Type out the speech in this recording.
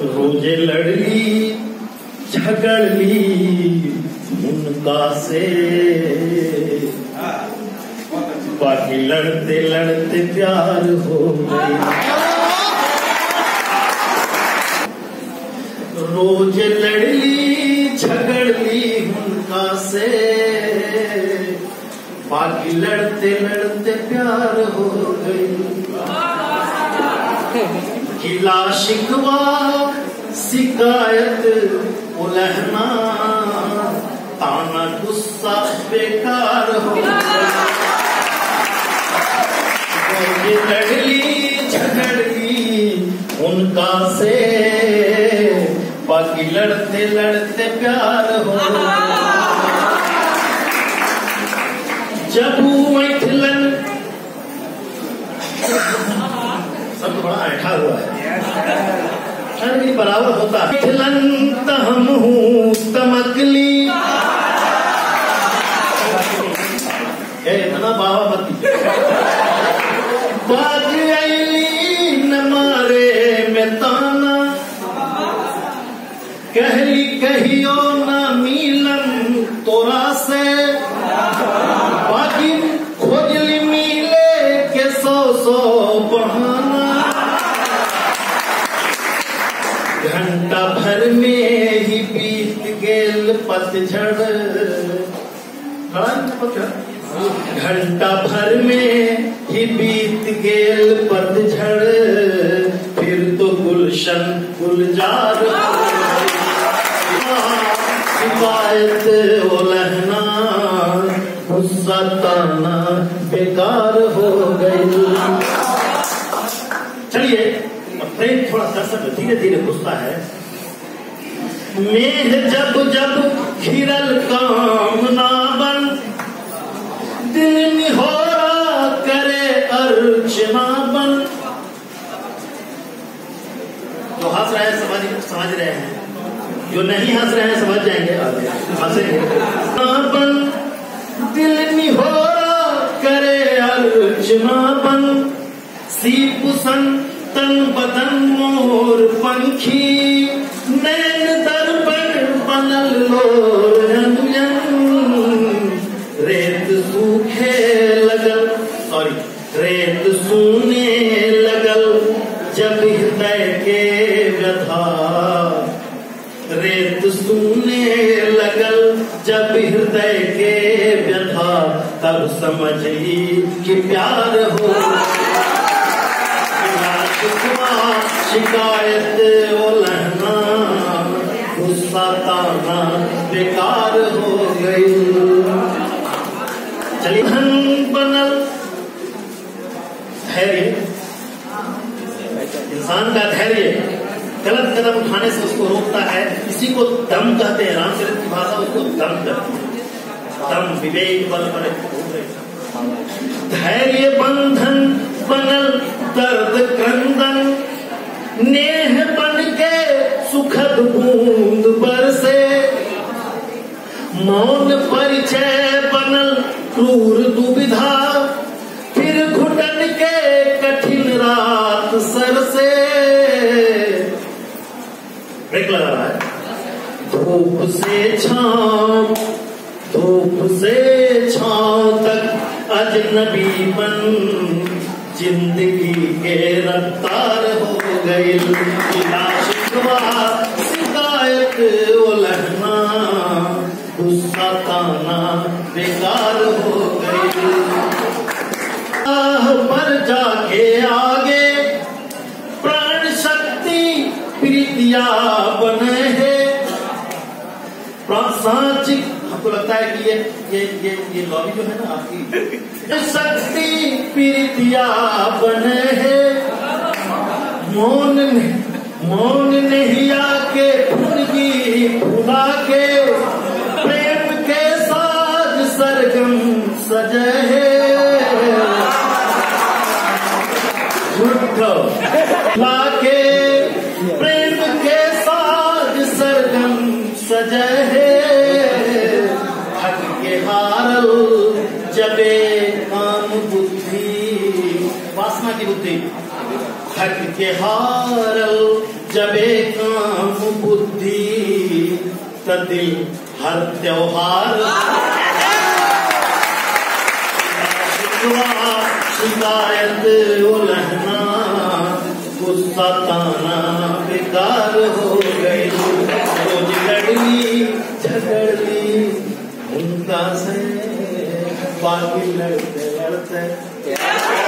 روزے لڑلی جھگڑلی منکا سے۔ باقی لڑتے لڑتے پیار ہو گئی روز لڑلی جھگڑلی منکا سے۔ باقی لڑتے لڑتے پیار ہو گئی گلا شکوا شکایت الہنا تانا غصہ بیکار ہو گئی لڑلی جھگڑلی ان کا سے باقی لڑتے لڑتے پیار ہو ہر ہوتا ہے ہم ہوں تمکلی۔ اتنا بابا مت باج نمارے میں تانا۔ کہلی کہیو میں ہی بیت گیل پت جھڑ۔ ہاں، گھنٹہ بھر میں ہی بیت گیل پت جھڑ۔ پھر تو گلشن گلجار شکایت لہنا، غصہ تانا بیکار ہو گئی۔ چلیے پریم تھوڑا سا سب دھیرے دھیرے گھستا ہے۔ میہ جب جب گھرل کام نہ بن دل نہورا کرے ارچنا بن۔ جو ہنس رہے ہیں، سمجھ سمجھ رہے ہیں۔ جو نہیں ہنس رہے ہیں، سمجھ جائیں گے۔ ہنسیں گے۔ دل نہورا کرے ارچنا بن۔ سیپ سن تن بدن مور پنکھی، نین درپن جب ہردے کے وتھا ریت سونے لگل۔ جب ہردے کے وتھا تب سمجھ کہ پیار ہو۔ شکایت لہنا۔ غصہ تانا، بیکار ہو گئی۔ چلی دھن بنل۔ دھیریہ انسان کا دھیریہ غلط قدم اٹھانے سے اس کو روکتا ہے، اسی کو دم کہتے ہیں، رام چرت کی بھاشا اس کو دم کہتے ہیں۔ دم وویک بل پر دھیریہ بندھن، بنل، درد کرندن، نیہ بن کے سکھد بوند برسے۔ مون پریچے بنل کرور دوبدھا بریک لگا رہا ہے دھوپ سے چھاؤں دھوپ سے چھاؤں تک اجنبی بن زندگی کے رفتار ہو گئی شکوا شکایت لہنا غصہ تانا بیکار ہو پریتیا بنے ہے۔ سانچک ہم جی، کو لگتا ہے کہ یہ یہ یہ یہ لابی جو ہے نا آپ کی۔ شکتی پیرتیا بنے ہے۔ مون مون نہیں آ کے پھنگی پھلا کے۔ پریم کے ساتھ سرگم سجے ہے سجے ہے۔ حق کے ہارل جبے کام بدھی۔ واسنا کی بدھی۔ حق کے ہارل جب کام بدھی۔ دل ہر تیوہار شکایت الہنا غصہ تانا بیکار ہو۔ ان کا باقی لڑتے لڑتے۔